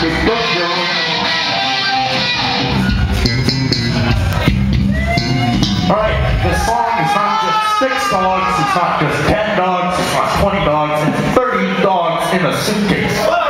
Alright, this song is not just six dogs, it's not just ten dogs, it's not 20 dogs, it's 30 dogs in a suitcase.